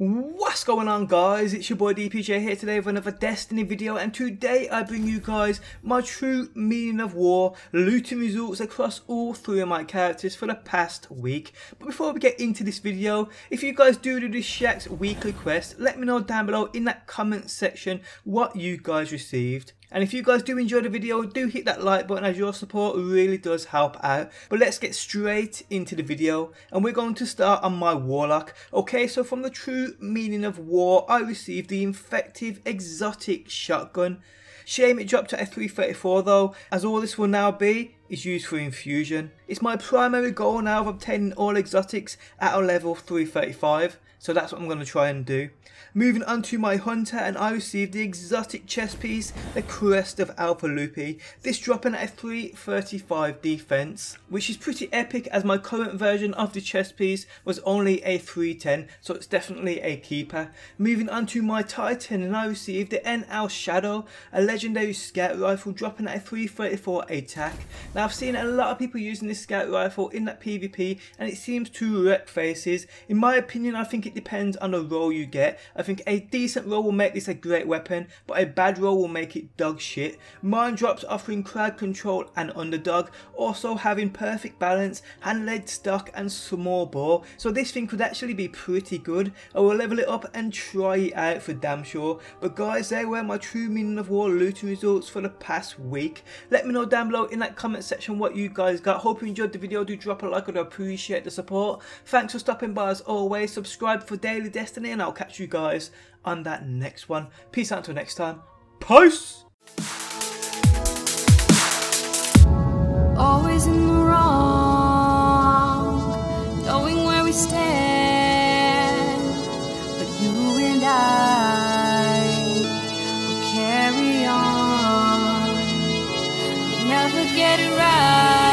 What's going on guys, it's your boy DPJ here today with another Destiny video and today I bring you guys my true meaning of war, looting results across all three of my characters for the past week. But before we get into this video, if you guys do do this Shaxx weekly quest, let me know down below in that comment section what you guys received. And if you guys do enjoy the video, do hit that like button as your support really does help out. But let's get straight into the video. And we're going to start on my Warlock. Okay, so from the true meaning of war, I received the Invective Exotic Shotgun. Shame it dropped at a 334 though, as all this will now be is used for infusion. It's my primary goal now of obtaining all exotics at a level 335. So that's what I'm going to try and do. Moving on to my hunter and I received the exotic chest piece, the Crest of Alpha Lupi. This dropping at a 335 defense, which is pretty epic as my current version of the chest piece was only a 310, so it's definitely a keeper. Moving on to my Titan and I received the NL Shadow, a legendary scout rifle dropping at a 334 attack. Now I've seen a lot of people using this scout rifle in that PvP and it seems to wreck faces. In my opinion I think it depends on the roll you get. I think a decent roll will make this a great weapon, but a bad roll will make it dog shit. Mind drops offering crowd control and underdog, also having perfect balance, hand laid stock and small bore. So this thing could actually be pretty good. I will level it up and try it out for damn sure. But guys, they were my true meaning of war looting results for the past week. Let me know down below in that comment section what you guys got. Hope you enjoyed the video. Do drop a like, I'd appreciate the support. Thanks for stopping by as always. Subscribe for daily destiny and I'll catch you guys on that next one. Peace out until next time. Peace! Always in the wrong, knowing where we stand. Get it right.